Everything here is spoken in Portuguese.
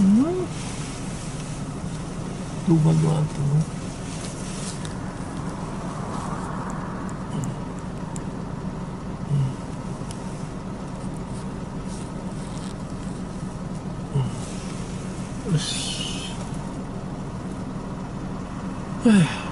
Não. Tuba do alto, né? Ugh.